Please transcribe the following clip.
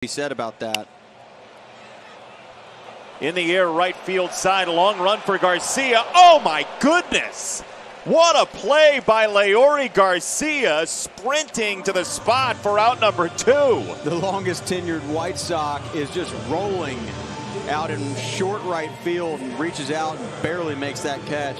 Be said about that. In the air, right field side, a long run for Garcia. Oh my goodness! What a play by Leury Garcia, sprinting to the spot for out number two. The longest tenured White Sox is just rolling out in short right field and reaches out and barely makes that catch.